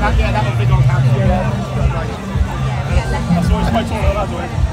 that, yeah, that was big on camera. Yeah, that's always quite tall, that's.